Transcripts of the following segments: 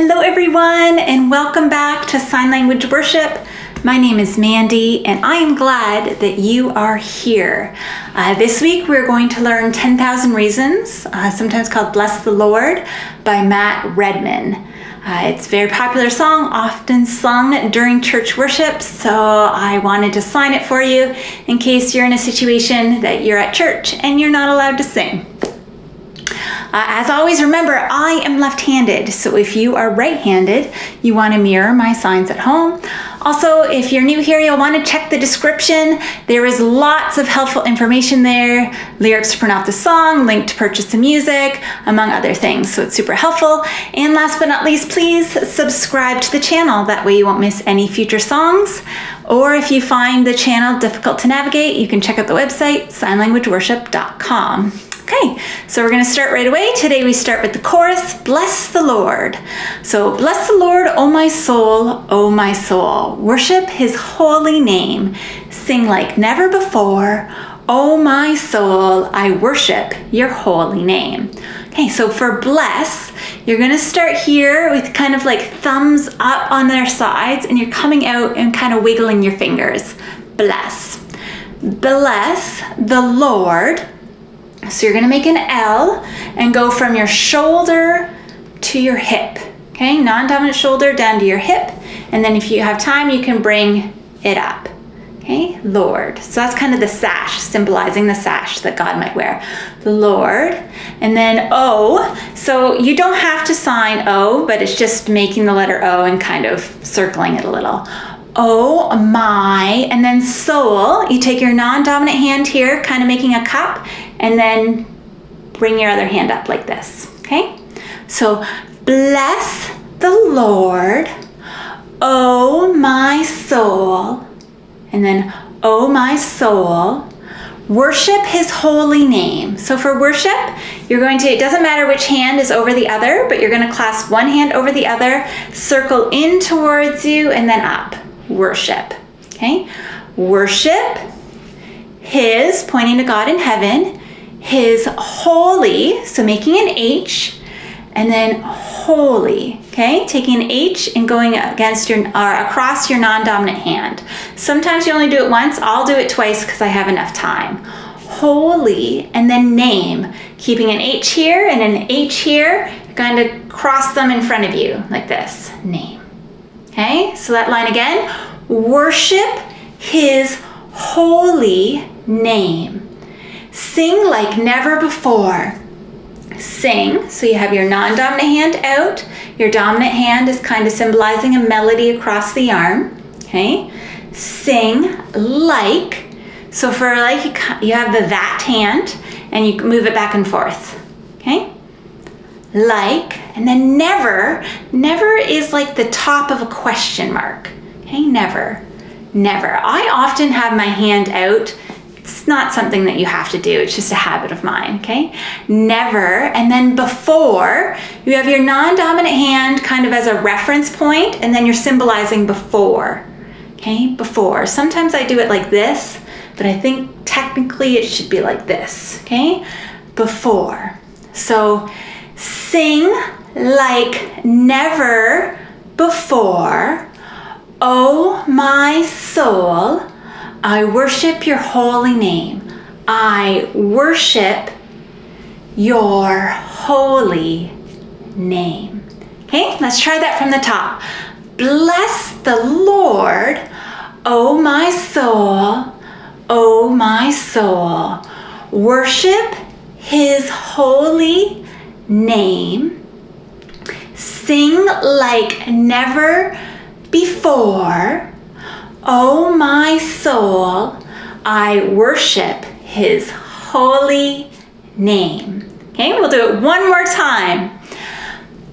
Hello, everyone, and welcome back to Sign Language Worship. My name is Mandy, and I am glad that you are here. Uh, this week, we're going to learn 10,000 Reasons, uh, sometimes called Bless the Lord, by Matt Redman. Uh, it's a very popular song, often sung during church worship, so I wanted to sign it for you in case you're in a situation that you're at church and you're not allowed to sing. Uh, as always, remember, I am left-handed, so if you are right-handed, you want to mirror my signs at home. Also, if you're new here, you'll want to check the description. There is lots of helpful information there, lyrics to print out the song, link to purchase the music, among other things, so it's super helpful. And last but not least, please subscribe to the channel. That way you won't miss any future songs. Or if you find the channel difficult to navigate, you can check out the website, signlanguageworship.com. Okay, so we're going to start right away. Today we start with the chorus, Bless the Lord. So, bless the Lord, O my soul, O my soul. Worship his holy name. Sing like never before. O my soul, I worship your holy name. Okay, so for bless, you're to start here with kind of like thumbs up on their sides, and you're coming out and kind of wiggling your fingers. Bless. Bless the Lord so you're gonna make an L and go from your shoulder to your hip. Okay, non-dominant shoulder down to your hip. And then if you have time, you can bring it up. Okay, Lord. So that's kind of the sash, symbolizing the sash that God might wear. Lord. And then O. So you don't have to sign O, but it's just making the letter O and kind of circling it a little. Oh my, and then soul, you take your non-dominant hand here, kind of making a cup, and then bring your other hand up like this, okay? So bless the Lord, oh my soul, and then oh my soul, worship his holy name. So for worship, you're going to, it doesn't matter which hand is over the other, but you're gonna clasp one hand over the other, circle in towards you, and then up worship. Okay? Worship His, pointing to God in heaven, His holy, so making an H, and then holy. Okay, taking an H and going against your or across your non-dominant hand. Sometimes you only do it once. I'll do it twice because I have enough time. Holy and then name, keeping an H here and an H here. Going to cross them in front of you like this. Name. Okay, so that line again. Worship his holy name. Sing like never before. Sing, so you have your non-dominant hand out. Your dominant hand is kind of symbolizing a melody across the arm. Okay, sing like, so for like you have the that hand and you move it back and forth. Okay, like, and then never, never is like the top of a question mark. Okay, never, never. I often have my hand out. It's not something that you have to do, it's just a habit of mine, okay? Never, and then before, you have your non dominant hand kind of as a reference point, and then you're symbolizing before, okay? Before. Sometimes I do it like this, but I think technically it should be like this, okay? Before. So, Sing like never before. Oh, my soul, I worship your holy name. I worship your holy name. Okay, let's try that from the top. Bless the Lord, oh my soul, oh my soul. Worship his holy name. Sing like never before. Oh, my soul, I worship his holy name. Okay, we'll do it one more time.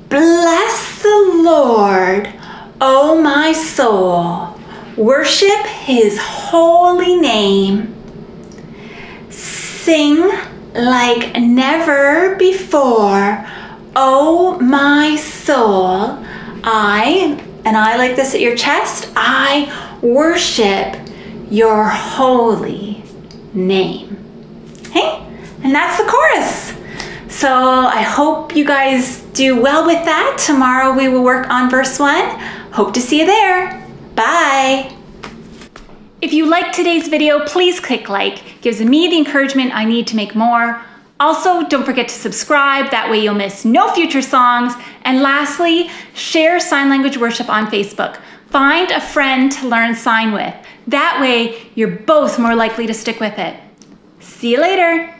Bless the Lord, oh my soul. Worship his holy name. Sing like never before. Oh, my soul, I, and I like this at your chest, I worship your holy name. Hey, And that's the chorus. So I hope you guys do well with that. Tomorrow we will work on verse one. Hope to see you there. Bye. If you liked today's video, please click like. gives me the encouragement I need to make more. Also, don't forget to subscribe, that way you'll miss no future songs. And lastly, share sign language worship on Facebook. Find a friend to learn sign with. That way, you're both more likely to stick with it. See you later.